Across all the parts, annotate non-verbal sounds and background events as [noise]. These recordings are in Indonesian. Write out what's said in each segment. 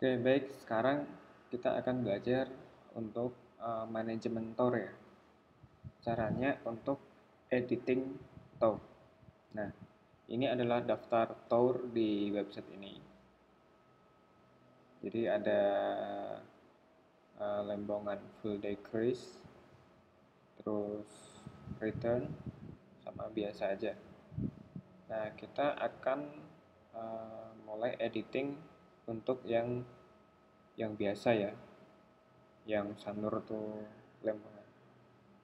Oke, baik. Sekarang kita akan belajar untuk uh, manajemen tour ya. Caranya untuk editing tour. Nah, ini adalah daftar tour di website ini. Jadi ada uh, lembongan full day cruise, terus return, sama biasa aja. Nah, kita akan uh, mulai editing untuk yang yang biasa ya. Yang sanur tuh lembangan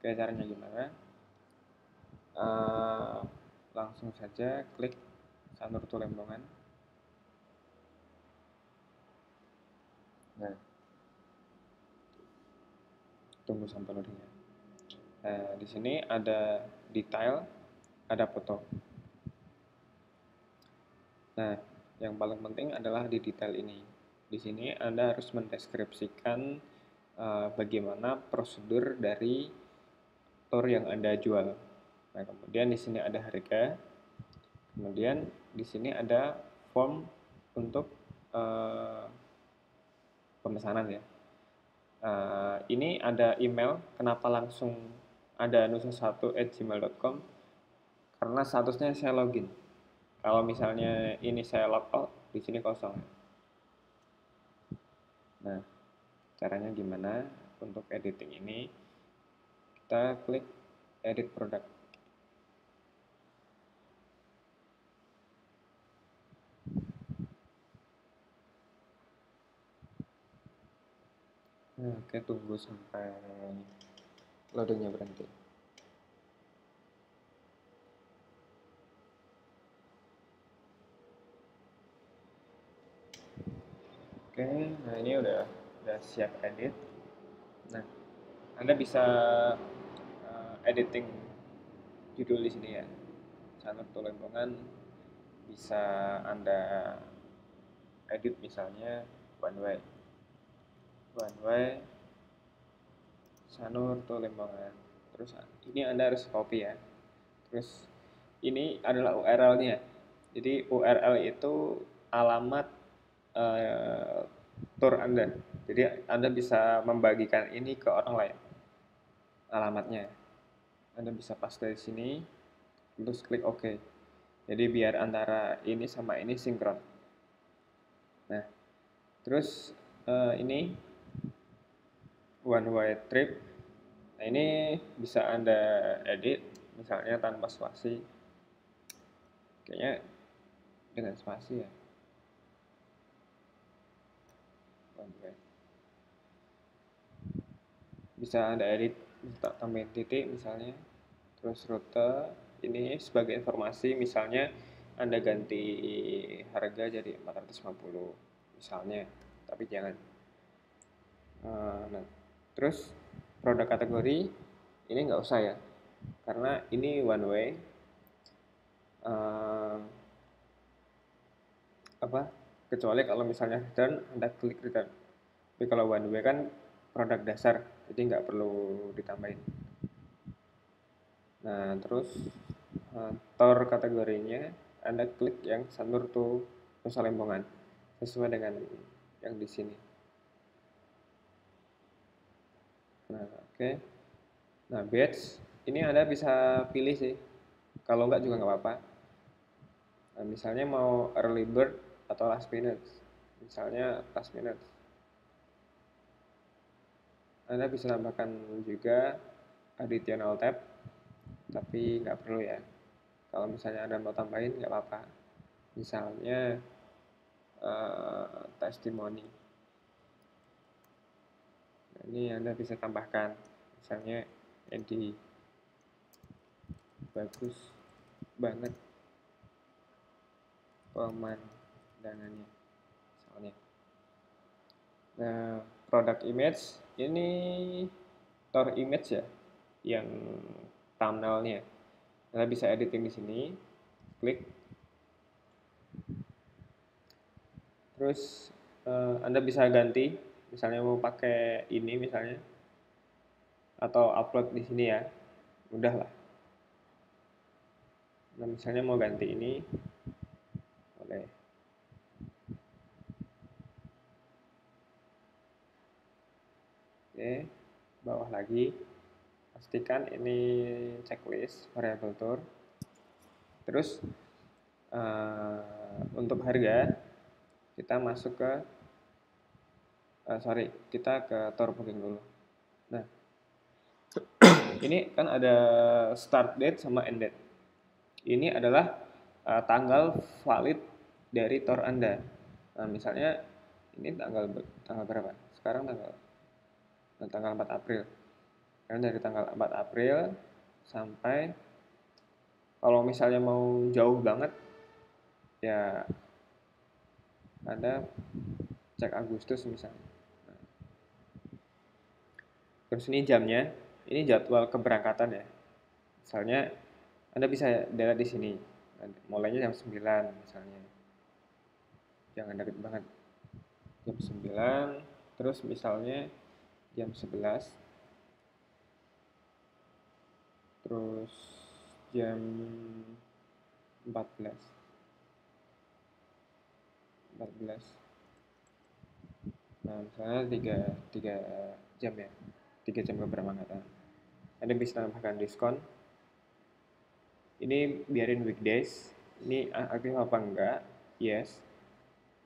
oke caranya gimana? Uh, langsung saja klik sanur tuh lembongan nah. Tunggu sampai loadingnya. Nah di sini ada detail ada foto. Nah yang paling penting adalah di detail ini. Di sini Anda harus mendeskripsikan uh, bagaimana prosedur dari tour yang Anda jual. Nah, kemudian di sini ada harga. Kemudian di sini ada form untuk uh, pemesanan ya. Uh, ini ada email, kenapa langsung ada nusa1@gmail.com? Karena statusnya saya login kalau misalnya ini saya logout di sini kosong. Nah caranya gimana? Untuk editing ini kita klik edit produk. Nah, oke tunggu sampai loadingnya berhenti. Oke, nah ini udah udah siap edit. Nah, Anda bisa uh, editing judul di sini ya. Channel Tulembongan bisa Anda edit misalnya one way. One way Sanur Tulembongan. Terus ini Anda harus copy ya. Terus ini adalah URL-nya. Jadi URL itu alamat uh, tour Anda. Jadi Anda bisa membagikan ini ke orang lain. Alamatnya. Anda bisa paste di sini, terus klik OK. Jadi biar antara ini sama ini sinkron. Nah, terus uh, ini one way trip. Nah, ini bisa Anda edit misalnya tanpa spasi. Kayaknya dengan spasi ya. Bisa anda edit bisa tambahin titik misalnya. Terus rute ini sebagai informasi misalnya anda ganti harga jadi 450 misalnya. Tapi jangan. Uh, nah terus produk kategori ini nggak usah ya. Karena ini one way. Uh, apa kecuali kalau misalnya return anda klik return. Tapi kalau one way kan produk dasar jadi nggak perlu ditambahin. Nah terus uh, tor kategorinya anda klik yang sanur to Nusa Lembongan sesuai dengan yang di sini. Nah oke. Okay. nah batch ini anda bisa pilih sih. Kalau nggak juga nggak apa-apa. Nah, misalnya mau early bird atau last minute misalnya last minute anda bisa tambahkan juga additional tab, tapi nggak perlu ya. Kalau misalnya Anda mau tambahin, nggak apa-apa. Misalnya uh, testimoni. Nah, ini Anda bisa tambahkan, misalnya Edi bagus banget pemandangannya misalnya. Nah, produk image ini tor image ya yang thumbnailnya. Anda bisa editing di sini. Klik. Terus uh, Anda bisa ganti. Misalnya mau pakai ini misalnya. Atau upload di sini ya. Mudah lah. Nah misalnya mau ganti ini. Boleh bawah lagi. Pastikan ini checklist variable tour. Terus uh, untuk harga kita masuk ke uh, sorry kita ke tour booking dulu. Nah [clears throat] ini kan ada start date sama end date. Ini adalah uh, tanggal valid dari tour anda. Nah misalnya ini tanggal tanggal berapa? Sekarang tanggal tanggal 4 April. Kan dari tanggal 4 April sampai kalau misalnya mau jauh banget ya ada cek Agustus misalnya. Terus ini jamnya ini jadwal keberangkatan ya. Misalnya anda bisa lihat di sini mulainya jam 9 misalnya. Jangan deket banget. Jam 9 terus misalnya jam 11 terus jam 14 14 nah misalnya 3, 3 jam ya. 3 jam keberangkatan. Anda bisa tambahkan diskon. Ini biarin weekdays. Ini aktif apa enggak? Yes.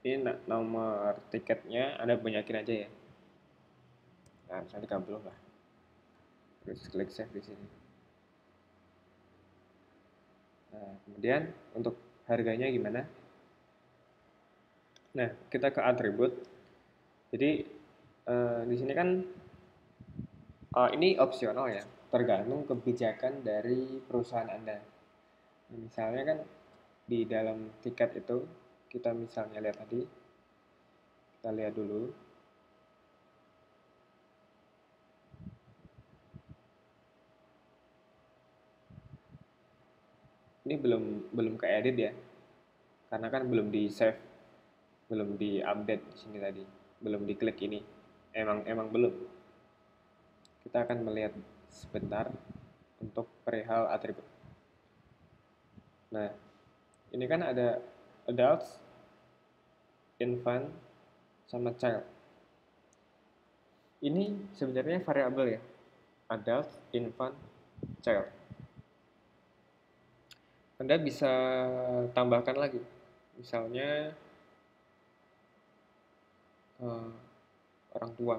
Ini nomor tiketnya Anda banyakin aja ya nah misalnya 30 lah terus klik save di sini Nah, kemudian untuk harganya gimana? Nah, kita ke atribut. Jadi uh, di sini kan uh, ini opsional ya, tergantung kebijakan dari perusahaan Anda. Nah, misalnya kan di dalam tiket itu kita misalnya lihat tadi, kita lihat dulu ini belum belum ke edit ya. Karena kan belum di save belum di update di sini tadi belum diklik ini. Emang emang belum. Kita akan melihat sebentar untuk perihal atribut. Nah ini kan ada adults infant sama child. Ini sebenarnya variabel ya. Adult infant child anda bisa tambahkan lagi. Misalnya uh, orang tua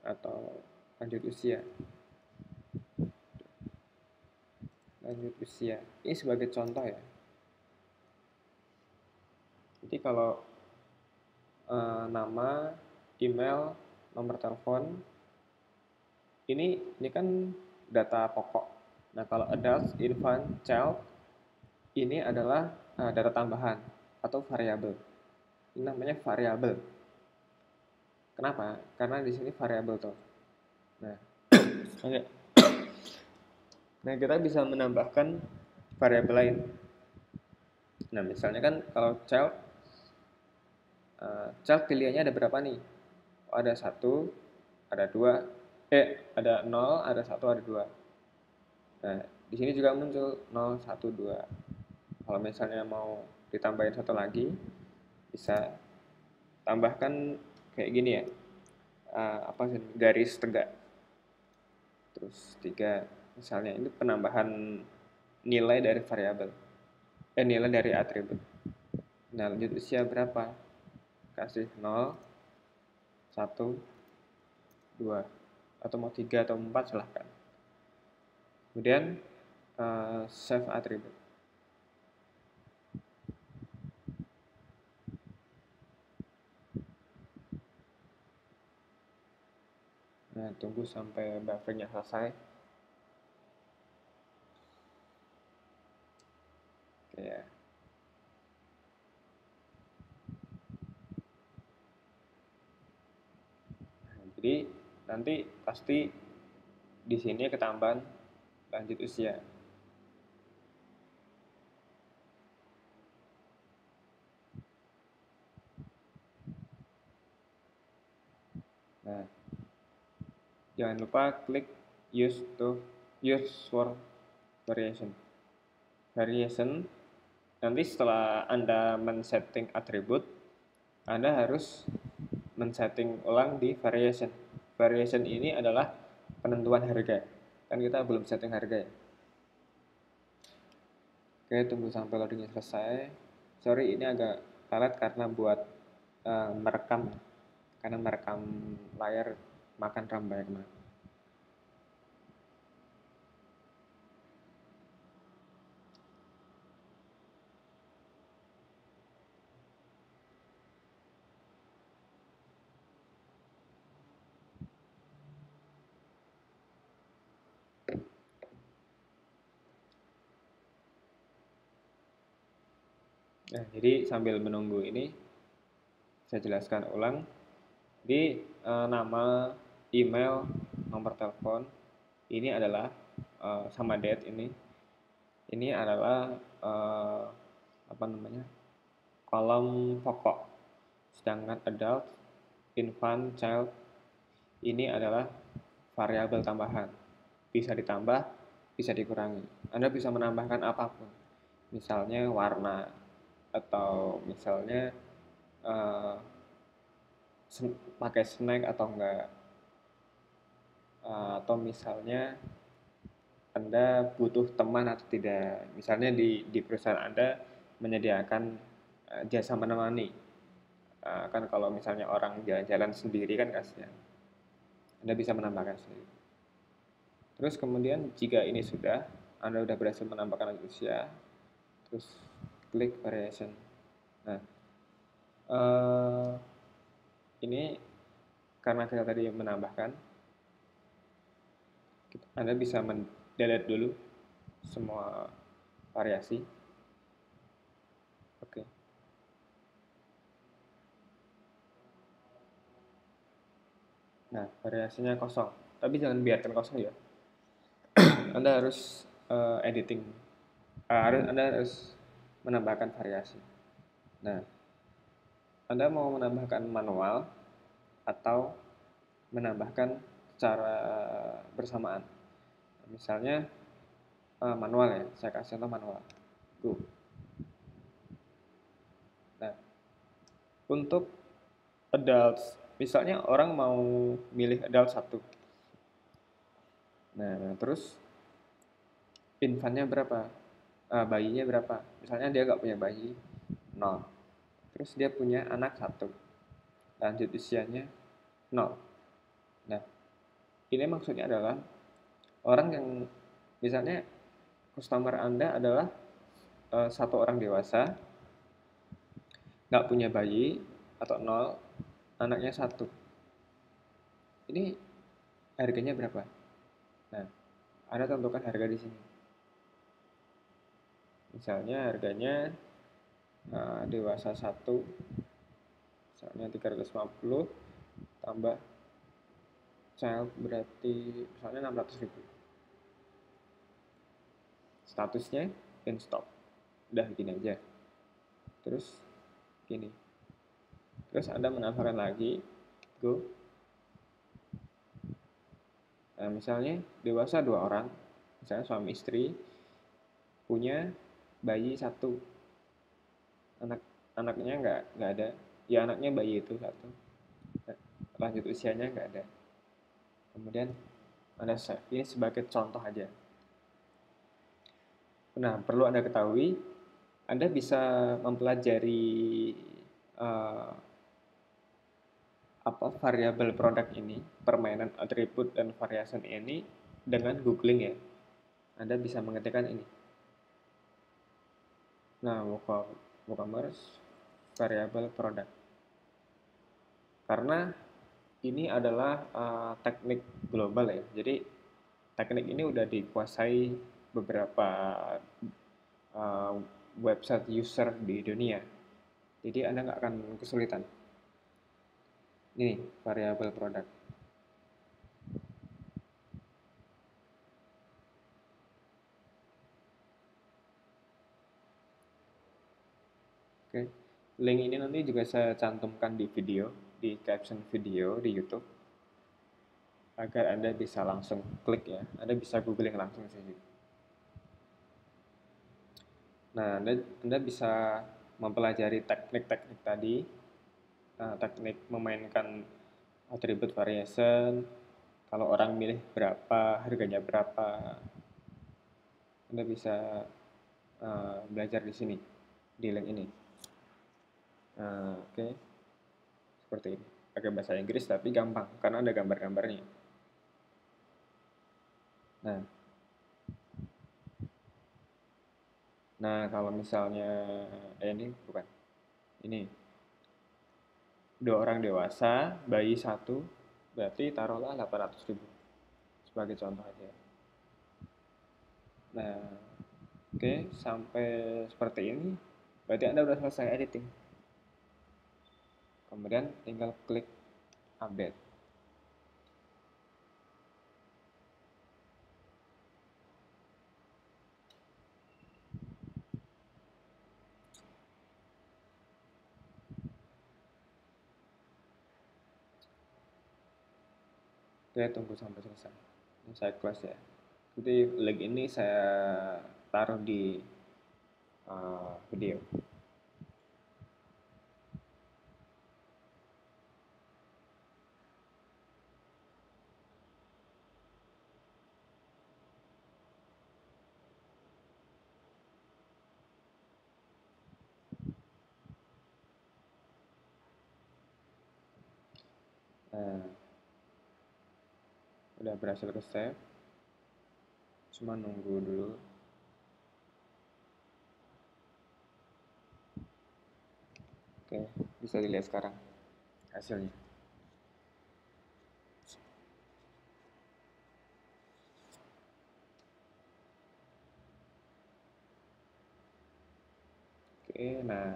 atau lanjut usia. Lanjut usia. Ini sebagai contoh ya. Jadi kalau uh, nama, email, nomor telepon, ini ini kan data pokok Nah, kalau adult, infant, child ini adalah uh, data tambahan atau variabel. Ini namanya variabel. Kenapa? Karena di sini variabel tuh. Nah, [coughs] oke. Nah, kita bisa menambahkan variabel lain. Nah, misalnya kan kalau child, uh, child pilihannya ada berapa nih? Oh, ada satu, ada dua, eh ada nol, ada satu, ada dua. Nah, di sini juga muncul 0, 1, 2. Kalau misalnya mau ditambahin satu lagi, bisa tambahkan kayak gini ya. Uh, apa sih garis tegak. Terus tiga misalnya ini penambahan nilai dari variabel. Eh nilai dari atribut. Nah, lanjut usia berapa? Kasih 0 1 2 atau mau 3 atau 4 silahkan kemudian uh, save attribute. Nah tunggu sampai buffernya selesai. Oke ya. Nah, jadi nanti pasti di sini ketambahan lanjut usia. Nah, jangan lupa klik use to use for variation. Variation nanti setelah Anda men-setting atribut, Anda harus men-setting ulang di variation. variation ini adalah penentuan harga kan kita belum setting harga ya. Oke tunggu sampai loadingnya selesai. Sorry ini agak telat karena buat uh, merekam. Karena merekam layar makan RAM banyak banget Nah, jadi sambil menunggu ini saya jelaskan ulang di e, nama, email, nomor telepon ini adalah e, sama date ini. Ini adalah e, apa namanya? kolom pokok. Sedangkan adult, infant, child ini adalah variabel tambahan. Bisa ditambah, bisa dikurangi. Anda bisa menambahkan apa pun. Misalnya warna, atau misalnya uh, pakai snack atau enggak. Uh, atau misalnya anda butuh teman atau tidak. Misalnya di di perusahaan anda menyediakan uh, jasa menemani. Uh, kan kalau misalnya orang jalan-jalan sendiri kan kasihan. Anda bisa menambahkan sendiri. Terus kemudian jika ini sudah anda sudah berhasil menambahkan usia terus klik variation. Nah uh, ini karena kita tadi menambahkan anda bisa mendelete dulu semua variasi. Oke. Nah variasinya kosong. Tapi jangan biarkan kosong ya. [coughs] Anda harus uh, editing. Uh, harus anda harus menambahkan variasi. Nah, Anda mau menambahkan manual atau menambahkan secara bersamaan. Misalnya uh, manual ya, saya kasih contoh manual. Go. Nah, untuk adults, misalnya orang mau milih adult satu. Nah, terus infantnya berapa? Uh, bayinya berapa? Misalnya dia nggak punya bayi nol. Terus dia punya anak satu. Lanjut usianya nol. Nah ini maksudnya adalah orang yang misalnya customer anda adalah uh, satu orang dewasa nggak punya bayi atau nol anaknya satu. Ini harganya berapa? Nah anda tentukan harga di sini misalnya harganya uh, dewasa 1 misalnya 350 tambah child berarti misalnya 600 ribu. Statusnya in stock. Udah gini aja. Terus gini. Terus anda menambahkan lagi go. Nah misalnya dewasa dua orang misalnya suami istri punya bayi satu. Anak anaknya nggak nggak ada. Ya anaknya bayi itu satu. Lanjut usianya nggak ada. Kemudian ada ini sebagai contoh aja. Nah perlu anda ketahui anda bisa mempelajari uh, apa variabel produk ini permainan atribut dan variasi ini dengan googling ya. Anda bisa mengetikkan ini Nah, WooCommerce variabel produk. Karena ini adalah uh, teknik global ya. Jadi teknik ini udah dikuasai beberapa uh, website user di dunia. Jadi Anda nggak akan kesulitan. Ini variabel produk. Oke, link ini nanti juga saya cantumkan di video, di caption video di YouTube, agar Anda bisa langsung klik ya, Anda bisa googling langsung sini. Nah, Anda, Anda bisa mempelajari teknik-teknik tadi, uh, teknik memainkan attribute variation. Kalau orang milih berapa harganya berapa. Anda bisa uh, belajar di sini di link ini uh, oke. Okay. seperti ini. Pakai bahasa Inggris tapi gampang karena ada gambar-gambarnya. Nah. Nah kalau misalnya eh, ini bukan. Ini. Dua orang dewasa bayi satu berarti taruhlah 800 ribu. Sebagai contoh aja. Nah oke okay, sampai seperti ini berarti anda sudah selesai editing kemudian tinggal klik update Oke, tunggu sampai selesai. Ini saya close ya. Jadi link ini saya taruh di uh, video. Berhasil ke save. Cuma nunggu dulu. Oke bisa dilihat sekarang hasilnya. Oke nah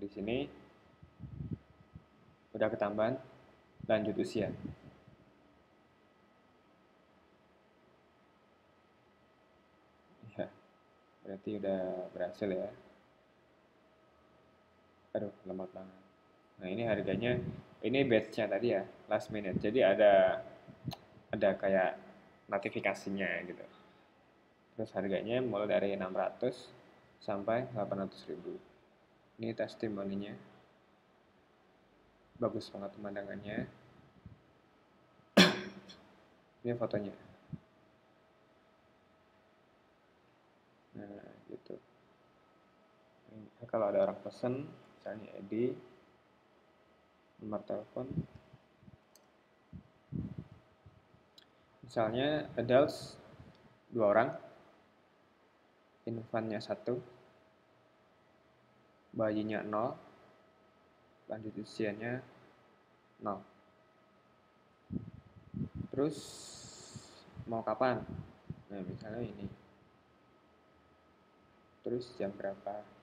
di sini udah ketambahan lanjut usia berarti udah berhasil ya. Aduh lemot banget. Nah ini harganya ini batchnya tadi ya last minute. Jadi ada ada kayak notifikasinya gitu. Terus harganya mulai dari 600 sampai 800 ribu. Ini testimoninya. Bagus banget pemandangannya. [coughs] Ini fotonya nah gitu nah, kalau ada orang pesen misalnya Edi nomor telepon. Misalnya adults dua orang. Infantnya satu. Bayinya nol. Lanjut usianya nol. Terus mau kapan? Nah misalnya ini. Terus jam berapa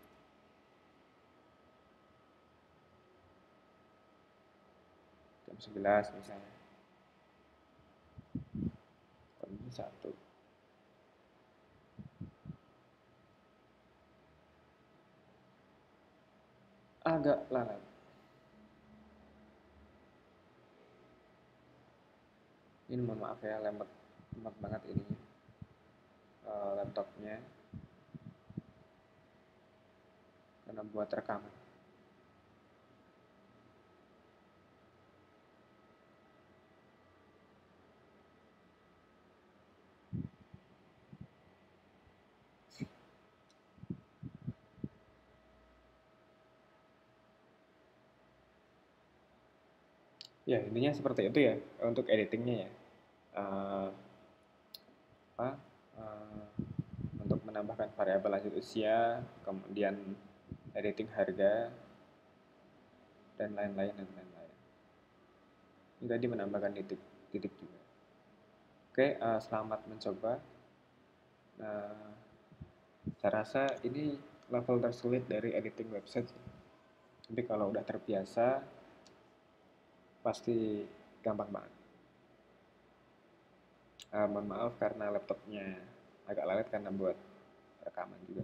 jam 11 misalnya. Ini satu. Agak lambat ini mohon maaf ya lemot lemot banget ininya uh, laptopnya. Karena buat rekaman. Ya, intinya seperti itu ya untuk editingnya ya. Uh, apa? Uh, untuk menambahkan variabel lanjut usia, kemudian editing harga dan lain-lain dan lain-lain. Ini tadi menambahkan titik titik juga. Oke, uh, selamat mencoba. Nah, saya rasa ini level tersulit dari editing website. Tapi kalau udah terbiasa, pasti gampang banget. Uh, mohon maaf karena laptopnya agak lalai karena buat rekaman juga.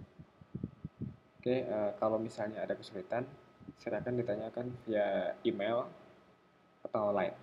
Oke, uh, kalau misalnya ada kesulitan, silakan ditanyakan via email atau line.